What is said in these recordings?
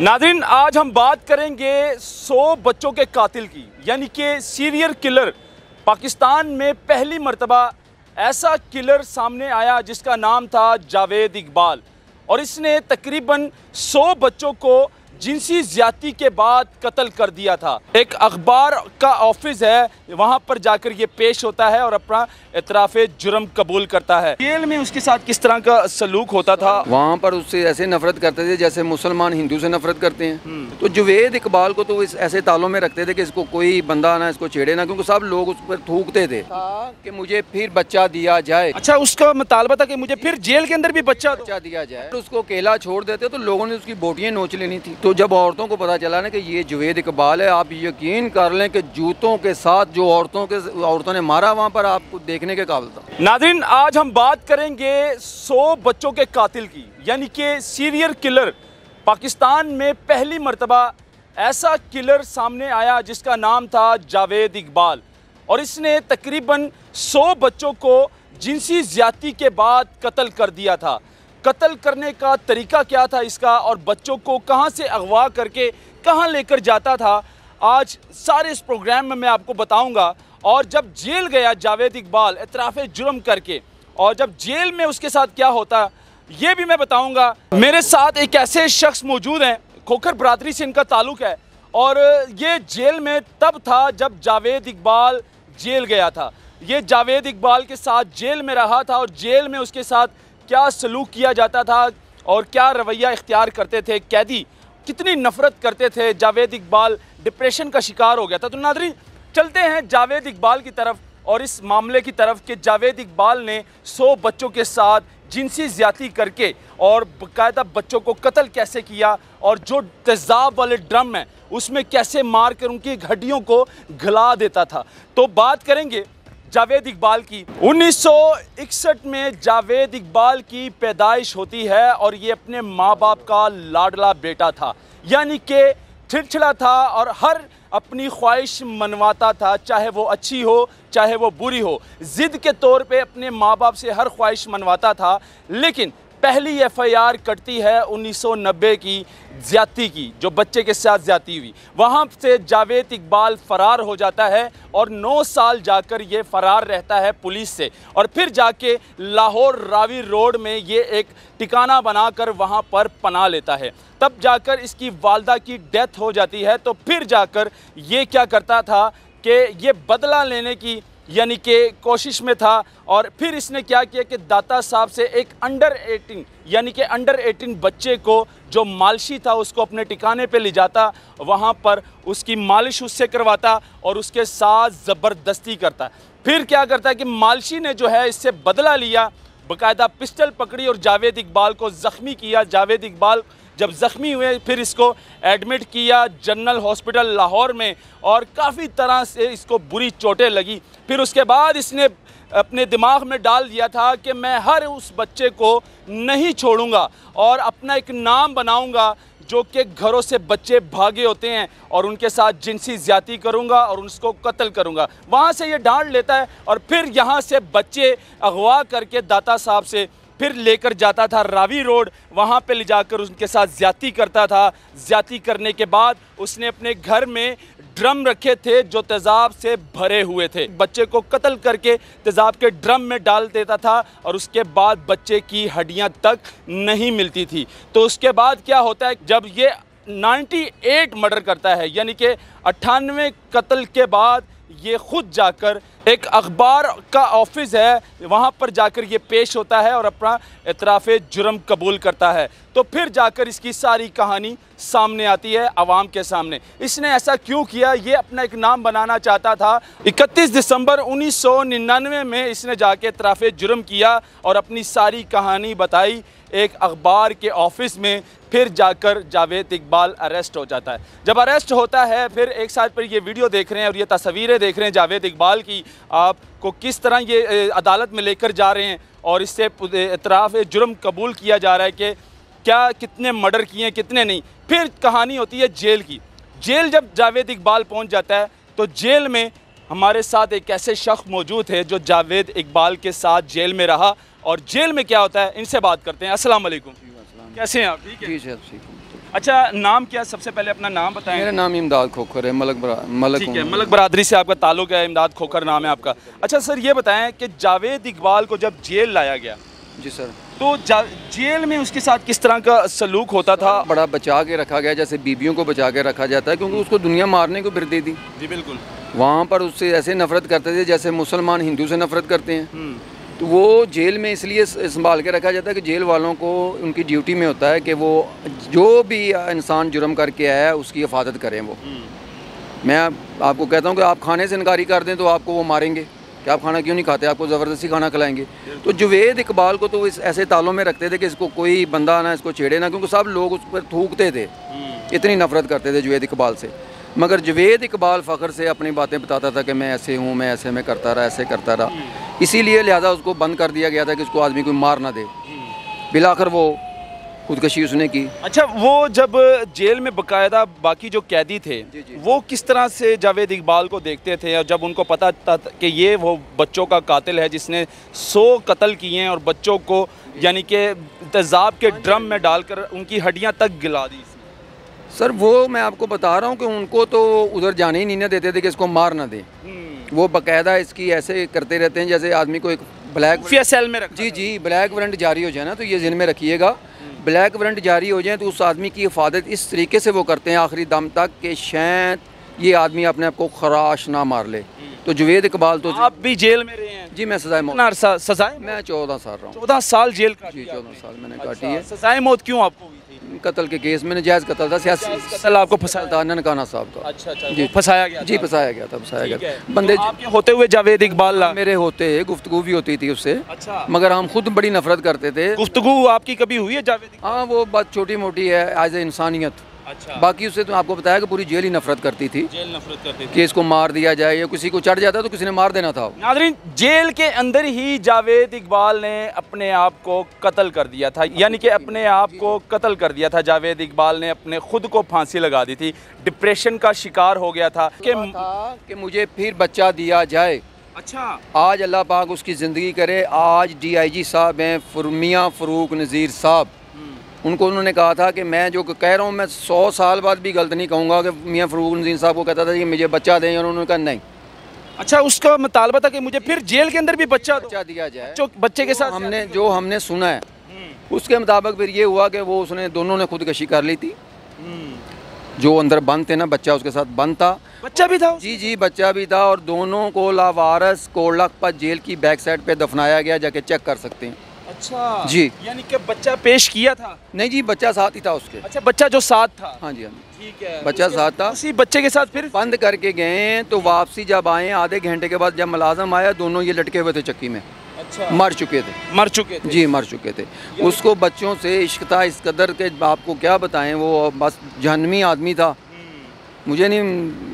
Nadreen आज हम बात करेंगे 100 बच्चों के कातिल की, यानी कि सीरियल किलर। पाकिस्तान में पहली मरतबा ऐसा किलर सामने आया जिसका नाम था जावेद इकबाल। और इसने तकरीबन 100 बच्चों को जिनसी ज्यादती के बाद कत्ल कर दिया था। एक अखबार का ऑफ़िस है वहाँ पर जाकर ये पेश होता है और अपना इतराफ़ जुर्म कबूल करता है। जेल में उसके साथ किस तरह का सलूक होता था? वहाँ पर उससे ऐसे नफरत करते थे जैसे मुसलमान हिंदू से नफरत करते हैं। हम्म। तो जुवेद इकबाल को तो इस ऐसे तालों में रखते थे कि इसको कोई बंदा ना इसको छेड़े ना क्योंकि सब लोग उस पर थूकते थे। कि मुझे फिर बच्चा दिया जाए। अच्छा उसका मुतालबा था कि मुझे फिर जेल के अंदर भी बच्चा बच्चा दिया जाए। उसको अकेला छोड़ देते तो लोगों ने उसकी बोटियाँ नोच लेनी थी। तो जब औरतों को पता चला ना कि ये जुवेद इकबाल है, आप यकीन कर लें कि जूतों के साथ जो औरतों के औरतों ने मारा वहाँ पर, आपको देखने के काबिल था। नादरीन आज हम बात करेंगे सौ बच्चों के कातिल की, यानी कि सीरियल किलर। पाकिस्तान में पहली मरतबा ऐसा किलर सामने आया जिसका नाम था जावेद इकबाल। और इसने तकरीबन 100 बच्चों को जिनसी ज्यादती के बाद कत्ल कर दिया था। कत्ल करने का तरीका क्या था इसका और बच्चों को कहाँ से अगवा करके कहाँ लेकर जाता था? आज सारे इस प्रोग्राम में मैं आपको बताऊँगा। और जब जेल गया जावेद इकबाल इतराफ़ जुर्म करके, और जब जेल में उसके साथ क्या होता, ये भी मैं बताऊँगा। मेरे साथ एक ऐसे शख्स मौजूद हैं, खोखर बरादरी से इनका ताल्लुक है। और ये जेल में तब था जब जावेद इकबाल जेल गया था। ये जावेद इकबाल के साथ जेल में रहा था और जेल में उसके साथ क्या सलूक किया जाता था और क्या रवैया इख्तियार करते थे? कैदी कितनी नफरत करते थे? जावेद इकबाल डिप्रेशन का शिकार हो गया था। तो नादरी चलते हैं जावेद इकबाल की तरफ़ और इस मामले की तरफ़ कि जावेद इकबाल ने 100 बच्चों के साथ जिनसी ज्यादती करके और बाकायदा बच्चों को कत्ल कैसे किया और जो तेज़ाब वाले ड्रम हैं, उसमें कैसे मार कर उनकी हड्डियों को घला देता था। तो बात करेंगे जावेद इकबाल की। 1961 में जावेद इकबाल की पैदाइश होती है और ये अपने माँ बाप का लाडला बेटा था। यानी कि छिड़छिड़ा था और हर अपनी ख्वाहिश मनवाता था, चाहे वो अच्छी हो, चाहे वो बुरी हो। ज़िद के तौर पे अपने माँ बाप से हर ख्वाहिश मनवाता था, लेकिन पहली एफआईआर कटती है 1990 की ज्यादती की, जो बच्चे के साथ ज्यादती हुई। वहाँ से जावेद इकबाल फ़रार हो जाता है और 9 साल जाकर ये फ़रार रहता है पुलिस से। और फिर जाके लाहौर रावी रोड में ये एक ठिकाना बनाकर वहाँ पर पना लेता है। तब जाकर इसकी वालदा की डेथ हो जाती है तो फिर जाकर ये क्या करता था कि ये बदला लेने की यानी कि कोशिश में था और फिर इसने क्या किया कि दाता साहब से एक अंडर 18 यानी कि अंडर 18 बच्चे को जो मालशी था उसको अपने ठिकाने पे ले जाता, वहाँ पर उसकी मालिश उससे करवाता और उसके साथ ज़बरदस्ती करता। फिर क्या करता कि मालशी ने जो है इससे बदला लिया, बाकायदा पिस्टल पकड़ी और जावेद इकबाल को ज़ख्मी किया। जावेद इकबाल जब ज़ख्मी हुए, फिर इसको एडमिट किया जनरल हॉस्पिटल लाहौर में और काफ़ी तरह से इसको बुरी चोटें लगी। फिर उसके बाद इसने अपने दिमाग में डाल दिया था कि मैं हर उस बच्चे को नहीं छोड़ूँगा और अपना एक नाम बनाऊँगा जो कि घरों से बच्चे भागे होते हैं और उनके साथ जिनसी ज़्यादा करूँगा और उसको कत्ल करूँगा। वहाँ से ये डांट लेता है और फिर यहाँ से बच्चे अगवा करके दाता साहब से फिर लेकर जाता था रावी रोड, वहाँ पे ले जाकर उनके साथ ज़्यादती करता था। ज़्यादती करने के बाद उसने अपने घर में ड्रम रखे थे जो तेज़ाब से भरे हुए थे। बच्चे को कत्ल करके तेज़ाब के ड्रम में डाल देता था और उसके बाद बच्चे की हड्डियाँ तक नहीं मिलती थी। तो उसके बाद क्या होता है, जब ये 98 मर्डर करता है, यानी कि अट्ठानवे कत्ल के बाद ये खुद जाकर एक अखबार का ऑफ़िस है, वहाँ पर जाकर ये पेश होता है और अपना इतराफ़ जुर्म कबूल करता है। तो फिर जाकर इसकी सारी कहानी सामने आती है आवाम के सामने। इसने ऐसा क्यों किया? ये अपना एक नाम बनाना चाहता था। 31 दिसंबर 1999 में इसने जाके इतराफ़ जुर्म किया और अपनी सारी कहानी बताई। एक अखबार के ऑफ़िस में फिर जाकर जावेद इकबाल अरेस्ट हो जाता है। जब अरेस्ट होता है, फिर एक साथ पर ये वीडियो देख रहे हैं और ये तस्वीरें देख रहे हैं जावेद इकबाल की। आपको किस तरह ये अदालत में लेकर जा रहे हैं और इससे इतराफ़ जुर्म कबूल किया जा रहा है कि क्या कितने मर्डर किए हैं कितने नहीं। फिर कहानी होती है जेल की। जेल जब जावेद इकबाल पहुँच जाता है तो जेल में हमारे साथ एक ऐसे शख्स मौजूद है जो जावेद इकबाल के साथ जेल में रहा। और जेल में क्या होता है इनसे बात करते हैं। अस्सलाम वालेकुम। कैसे हैं आप ठीक है। अच्छा नाम क्या सबसे पहले अपना नाम बताएँ। मेरा नाम इमदाद खोखर है मलक बरा मलक ठीक है मलक बरादरी से आपका ताल्लुक है इमदाद खोखर नाम है आपका। अच्छा सर ये बताएँ कि जावेद इकबाल को जब जेल लाया गया जी सर। तो जेल में उसके साथ किस तरह का सलूक होता था? बड़ा बचा के रखा गया जैसे बीबियों को बचा के रखा जाता है क्योंकि उसको दुनिया मारने को बिरदी थी जी बिल्कुल। वहाँ पर उससे ऐसे नफरत करते थे जैसे मुसलमान हिंदू से नफरत करते हैं। हम्म, तो वो जेल में इसलिए संभाल के रखा जाता है कि जेल वालों को उनकी ड्यूटी में होता है कि वो जो भी इंसान जुर्म करके आया है उसकी हिफाजत करें वो। हम्म। मैं आप, आपको कहता हूँ कि आप खाने से इनकारी कर दें तो आपको वो मारेंगे। कि आप खाना क्यों नहीं खाते? आपको ज़बरदस्ती खाना खिलाएँगे। तो जुवेद इकबाल को तो इस ऐसे तालों में रखते थे कि इसको कोई बंदा ना इसको छेड़े ना क्योंकि सब लोग उस पर थूकते थे। इतनी नफरत करते थे जुवेद इकबाल से। मगर जुवेद इकबाल फ़ख्र से अपनी बातें बताता था कि मैं ऐसे हूँ मैं ऐसे में करता रहा ऐसे करता रहा। इसीलिए लिहाजा उसको बंद कर दिया गया था कि उसको आदमी कोई मार ना दे। बिलाकर वो खुदकशी उसने की। अच्छा वो जब जेल में बकायदा बाकी जो कैदी थे जी, जी। वो किस तरह से जावेद इकबाल को देखते थे और जब उनको पता था कि ये वो बच्चों का कातिल है जिसने सौ कत्ल किए हैं और बच्चों को यानी कि तेज़ाब के ड्रम में डालकर उनकी हड्डियाँ तक गिला दी सर वो मैं आपको बता रहा हूँ कि उनको तो उधर जाने ही नहीं ना देते थे कि इसको मार ना दे। वो बकायदा इसकी ऐसे करते रहते हैं जैसे आदमी को एक ब्लैक खुफिया सेल में रखा जी जी ब्लैक वारंट जारी हो जाए ना तो ये जिन में रखिएगा। ब्लैक वारंट जारी हो जाए तो उस आदमी की हिफाजत इस तरीके से वो करते हैं आखिरी दम तक कि शायद ये आदमी अपने आप को खराश ना मार ले। तो जुवेद इकबाल तो आप भी जेल में रहे हैं। जी मैं सजाए मौत सजाए मैं चौदह साल रहा हूँ। चौदह साल जेल जी चौदह साल मैंने काटी है। सजाए मौत क्यों आपको कत्ल के केस में नजायज़ कत्ल था सियासी कत्ल। आपको फंसाया था ननकाना साहब का। अच्छा अच्छा जी। फसाया गया जी। फंसाया गया था फंसाया गया बंदे तो आपके होते हुए जावेद इकबाल मेरे होते गुफ्तु भी होती थी उससे। अच्छा। मगर हम खुद बड़ी नफरत करते थे। गुफ्तु आपकी कभी हुई है जावेद हाँ वो बात छोटी मोटी है एज ए इंसानियत। अच्छा। बाकी उससे तो आपको बताया कि पूरी जेल ही नफरत करती थी। जेल नफरत करते थे। कि इसको मार दिया जाए या किसी को चढ़ जाता तो किसी ने मार देना था। नादरीन जेल के अंदर ही जावेद इकबाल ने अपने आप को कत्ल कर दिया था। यानी कि अपने आप को कत्ल कर दिया था। जावेद इकबाल ने अपने खुद को फांसी लगा दी थी। डिप्रेशन का शिकार हो गया था कि मुझे फिर बच्चा दिया जाए। अच्छा। आज अल्लाह पाक उसकी ज़िंदगी करे। आज डीआईजी साहब हैं फुरमिया फ़रूक नज़ीर साहब। उनको उन्होंने कहा था कि मैं जो कह रहा हूँ मैं सौ साल बाद भी गलत नहीं कहूँगा कि मियाँ फ़रूक नज़ीर साहब को कहता था कि मुझे बच्चा दें और उन्होंने कहा नहीं। अच्छा उसका मुतालबा था कि मुझे फिर जेल के अंदर भी बच्चा बच्चा दिया जाए। जो बच्चे के साथ हमने जो हमने सुना है। हम्म, उसके मुताबिक फिर ये हुआ कि वो उसने दोनों ने खुदकशी कर ली थी। हम्म। जो अंदर बंद थे ना बच्चा उसके साथ बंद था। बच्चा भी था जी जी बच्चा भी था और दोनों को लावारस कोलखपत जेल की बैक साइड पे दफनाया गया जाके चेक कर सकते हैं। अच्छा। जी। यानी कि बच्चा पेश किया था? नहीं जी बच्चा साथ ही था उसके। अच्छा बच्चा जो साथ था? हाँ जी हाँ जी। ठीक है। बच्चा साथ था। उसी बच्चे के साथ फिर? बंद करके गए तो वापसी जब आए आधे घंटे के बाद जब मुलाजम आया दोनों ये लटके हुए थे चक्की में। अच्छा। मर चुके थे। मर चुके थे। जी मर चुके थे। उसको बच्चों से इश्क था इस कदर के आपको क्या बताएँ वो बस जहनवी आदमी था। मुझे नहीं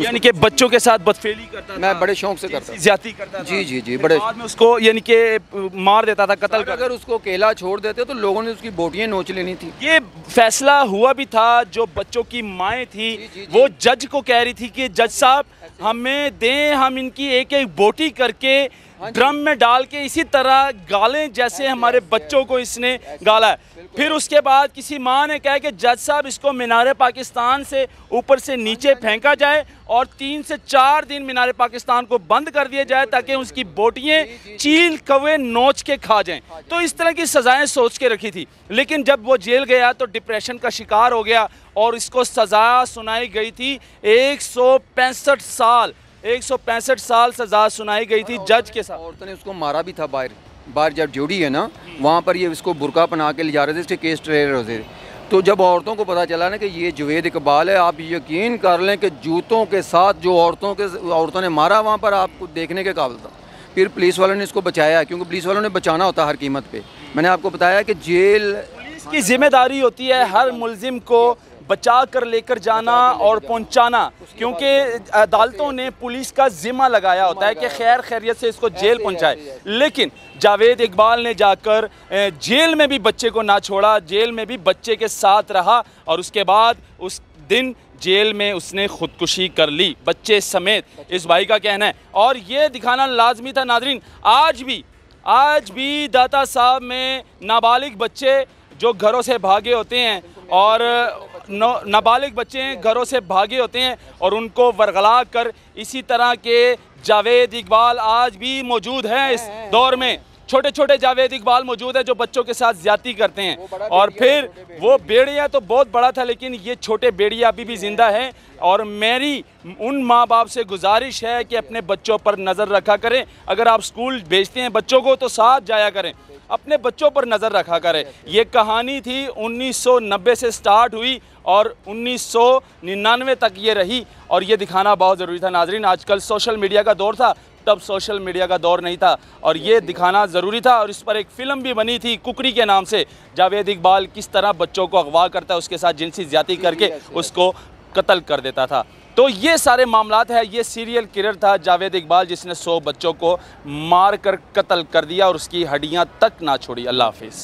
यानी कि बच्चों के साथ बदफेली करता था मैं बड़े शौक से करता ज़्यादा करता था। जी, जी, जी, बड़े- बाद में उसको यानी कि मार देता था कतल कर अगर उसको केला छोड़ देते तो लोगों ने उसकी बोटियाँ नोच लेनी थी। ये फैसला हुआ भी था जो बच्चों की माएँ थी जी, जी, जी। वो जज को कह रही थी कि जज साहब हमें दें हम इनकी एक एक बोटी करके ड्रम में डाल के इसी तरह गालें जैसे हमारे बच्चों को इसने गाला है। फिर उसके बाद किसी माँ ने कहा कि जज साहब इसको मीनार पाकिस्तान से ऊपर से नीचे फेंका जाए और तीन से चार दिन मीनार पाकिस्तान को बंद कर दिया जाए ताकि उसकी बोटियाँ चील कौवे नोच के खा जाएँ। तो इस तरह की सज़ाएँ सोच के रखी थी। लेकिन जब वो जेल गया तो डिप्रेशन का शिकार हो गया और इसको सज़ा सुनाई गई थी एक सौ पैंसठ साल। एक सौ पैंसठ साल सज़ा सुनाई गई थी जज के साथ। औरतों ने उसको मारा भी था बाहर बाहर जब ड्यूटी है ना वहाँ पर ये इसको बुरका पहना के ले जा रहे थे इसके केस ट्रेलर होते थे। तो जब औरतों को पता चला ना कि ये जुवेद इकबाल है आप यकीन कर लें कि जूतों के साथ जो औरतों के औरतों ने मारा वहाँ पर आपको देखने के काबिल था। फिर पुलिस वालों ने इसको बचाया क्योंकि पुलिस वालों ने बचाना होता हर कीमत पे। मैंने आपको बताया कि जेल पुलिस की ज़िम्मेदारी होती है हर मुलजिम को बचा कर लेकर जाना और पहुंचाना। क्योंकि अदालतों ने पुलिस का जिम्मा लगाया होता है कि खैर खैरियत से इसको जेल पहुँचाए। लेकिन जावेद इकबाल ने जाकर जेल में भी बच्चे को ना छोड़ा जेल में भी बच्चे के साथ रहा और उसके बाद उस दिन जेल में उसने खुदकुशी कर ली बच्चे समेत। इस भाई का कहना है। और ये दिखाना लाजमी था नादरीन आज भी आज भी दाता साहब में नाबालिग बच्चे जो घरों से भागे होते हैं और नाबालिग बच्चे हैं घरों से भागे होते हैं और उनको वरगला कर इसी तरह के जावेद इकबाल आज भी मौजूद हैं इस दौर में। छोटे छोटे जावेद इकबाल मौजूद है जो बच्चों के साथ ज्यादती करते हैं। और फिर वो बेड़िया तो बहुत बड़ा था लेकिन ये छोटे बेड़िया अभी भी ज़िंदा हैं। और मेरी उन माँ बाप से गुजारिश है कि अपने बच्चों पर नज़र रखा करें। अगर आप स्कूल भेजते हैं बच्चों को तो साथ जाया करें। अपने बच्चों पर नज़र रखा करें। ये कहानी थी 1990 से स्टार्ट हुई। और 1999 तक ये रही और ये दिखाना बहुत ज़रूरी था। नाजरीन, आजकल सोशल मीडिया का दौर था, तब सोशल मीडिया का दौर नहीं था और ये दिखाना ज़रूरी था और इस पर एक फ़िल्म भी बनी थी कुकरी के नाम से। जावेद इकबाल किस तरह बच्चों को अगवा करता है, उसके साथ जिनसी ज़्यादा करके उसको कत्ल कर देता था। तो ये सारे मामलात है, ये सीरियल किलर था जावेद इकबाल, जिसने सौ बच्चों को मार कर कत्ल कर दिया और उसकी हड्डियाँ तक ना छोड़ी। अल्लाह हाफिज़।